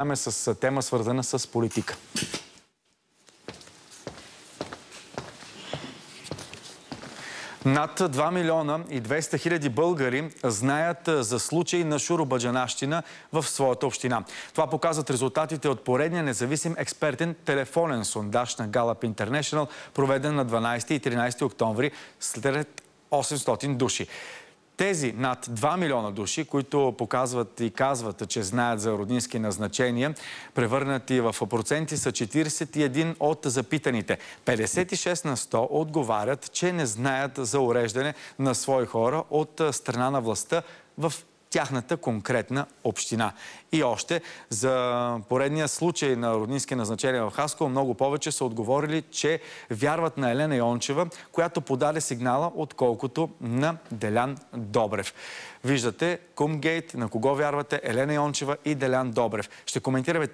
Продължаваме с тема, свързана с политика. Над 2 милиона и 200 хиляди българи знаят за случай на шуробаджанащина в своята община. Това показват резултатите от поредния независим експертен телефонен сондаж на Gallup International, проведен на 12 и 13 октомври след 800 души. Тези над 2 милиона души, които показват и казват, че знаят за родински назначения, превърнати в проценти са 41 от запитаните. 56 на 100 отговарят, че не знаят за уреждане на свои хора от страна на властта в тяхната конкретна община. И още, за поредния случай на роднински назначения в Хасково, много повече са отговорили, че вярват на Елена Йончева, която подаде сигнала, отколкото на Делян Добрев. Виждате Кумгейт, на кого вярвате, Елена Йончева и Делян Добрев. Ще коментираме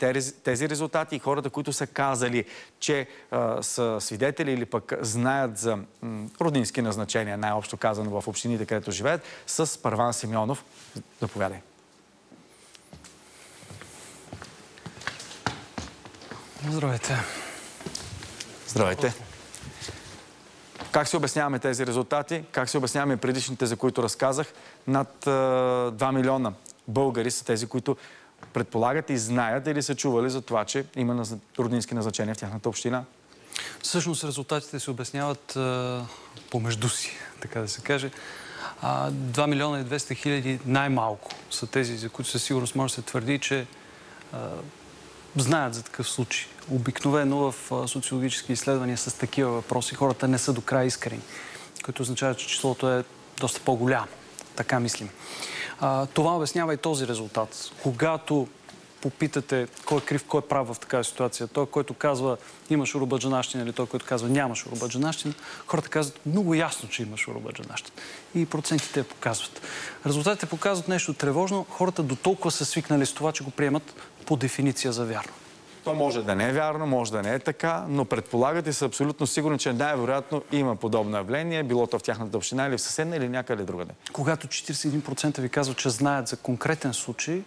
тези резултати и хората, които са казали, че а, са свидетели или пък знаят за м, родински назначения, най-общо казано в общините, където живеят, с Парван Симеонов. Заповядай. Здравейте. Здравейте. Как си обясняваме тези резултати? Как си обясняваме предишните, за които разказах? Над 2 милиона българи са тези, които предполагат и знаят или са чували за това, че има роднински назначения в тяхната община? Всъщност резултатите се обясняват а, помежду си, така да се каже. А, 2 милиона и 200 хиляди най-малко са тези, за които със сигурност може да се твърди, че а, знаят за такъв случай. Обикновено в социологически изследвания с такива въпроси хората не са до края искрени, което означава, че числото е доста по-голямо. Така мислим. Това обяснява и този резултат. Когато попитате кой е крив, кой е прав в такава ситуация, той, който казва има шурубаджанащина или той, който казва няма шурубаджанащина, хората казват много ясно, че има шурубаджанащина. И процентите показват. Резултатите показват нещо тревожно. Хората до толкова са свикнали с това, че го приемат по дефиниция за вярно. То може да не е вярно, може да не е така, но предполагате са абсолютно сигурни, че най-вероятно има подобно явление, било то в тяхната община или в съседна или някъде другаде. Когато 41% ви казват, че знаят за конкретен случай,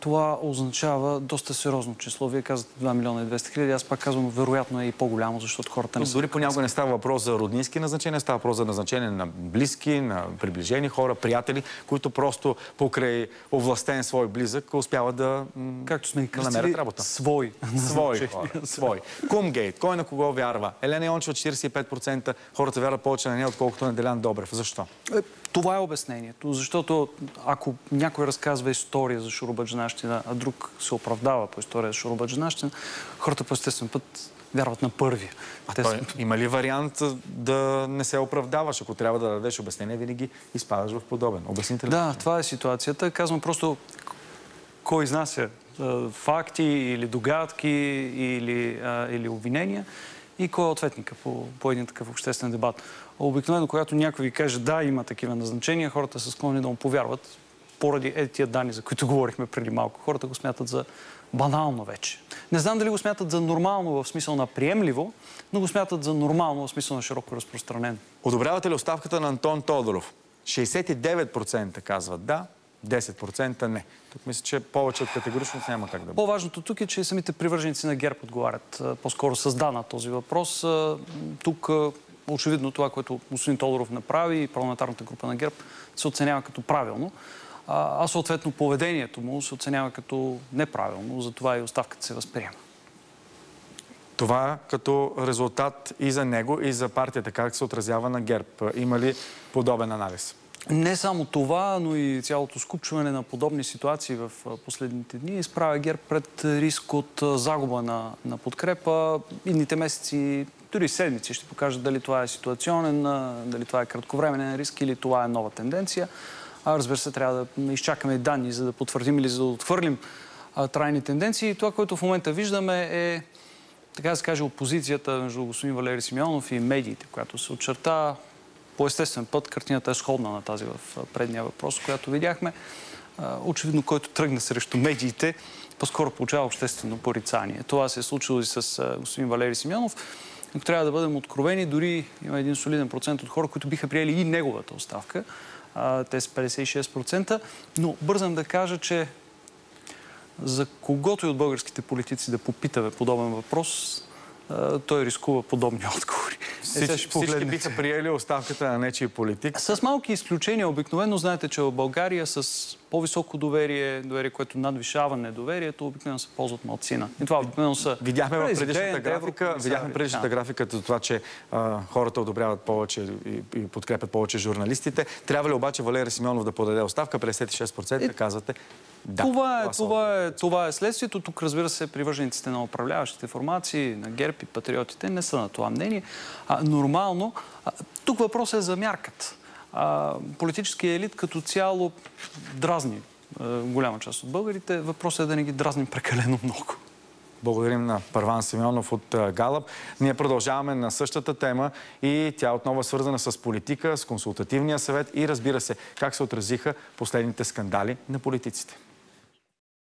това означава доста сериозно число. Вие казвате 2 милиона и 200 хиляди. Аз пак казвам, вероятно е и по-голямо, защото хората не са... Дори понякога не става въпрос за роднински назначения, става въпрос за назначение на близки, на приближени хора, приятели, които просто покрай овластен свой близък успяват да, Както сме да намерят работа. Свой. Свой хора. Свой. Кумгейт. Кой на кого вярва? Елена Йончева 45%. Хората вярват повече на нея, отколкото на Делян Добрев. Защо? Е, това е обяснението. Защото ако някой разказва история за шурубаджанащина, а друг се оправдава по история за шурубаджанащина, хората по естествен път вярват на първия. А Те... той, има ли вариант да не се оправдаваш? Ако трябва да дадеш обяснение, винаги изпадаш в подобен. Обясните ли? Да, това е ситуацията. Казвам просто кой изнася факти или догадки или, а, или обвинения и кой е ответника по, по един такъв обществен дебат. Обикновено, когато някой ви каже да, има такива назначения, хората са склонни да му повярват поради е, тия данни, за които говорихме преди малко. Хората го смятат за банално вече. Не знам дали го смятат за нормално в смисъл на приемливо, но го смятат за нормално в смисъл на широко разпространен. Одобрявате ли оставката на Антон Тодоров? 69% казват да, 10% не. Тук мисля, че повече от категоричност няма как да бъде. По-важното тук е, че самите привърженици на ГЕРБ отговарят по-скоро с да на този въпрос. Тук очевидно това, което господин Тодоров направи и парламентарната група на ГЕРБ се оценява като правилно. А съответно поведението му се оценява като неправилно, затова и оставката се възприема. Това като резултат и за него, и за партията, как се отразява на ГЕРБ. Има ли подобен анализ? Не само това, но и цялото скупчване на подобни ситуации в последните дни изправя ГЕРБ пред риск от загуба на, на подкрепа. Идните месеци, дори седмици ще покажат дали това е ситуационен, дали това е кратковременен риск или това е нова тенденция. А, разбира се, трябва да изчакаме и данни, за да потвърдим или за да отхвърлим а, трайни тенденции. Това, което в момента виждаме е, така да се каже, опозицията между господин Валери Симеонов и медиите, която се очерта по естествен път. Картината е сходна на тази в предния въпрос, която видяхме. Очевидно, който тръгне срещу медиите, по-скоро получава обществено порицание. Това се е случило и с господин Валери Симеонов. Ако трябва да бъдем откровени, дори има един солиден процент от хора, които биха приели и неговата оставка. Те са 56%. Но бързам да кажа, че за когото и от българските политици да попитаме подобен въпрос, той рискува подобни отговори. Е, сега Всички, биха приели оставката на нечи политик. С малки изключения, обикновено знаете, че в България с по-високо доверие, доверие, което надвишава недоверието, обикновено се ползват малцина. И това обикновено са Видяхме в предишната графика, видяхме предишната графика за това, че а, хората одобряват повече и, и подкрепят повече журналистите. Трябва ли обаче Валерия Симеонов да подаде оставка? 56% казвате да. това, е, това, е, това е следствието. Тук, разбира се, привържениците на управляващите формации, на ГЕРБ и патриотите не са на това мнение. А, нормално. А, тук въпросът е за мярката. Политическия елит като цяло дразни голяма част от българите. Въпросът е да не ги дразним прекалено много. Благодарим на Първан Симеонов от а, Галъп. Ние продължаваме на същата тема и тя отново е свързана с политика, с консултативния съвет и разбира се, как се отразиха последните скандали на политиците.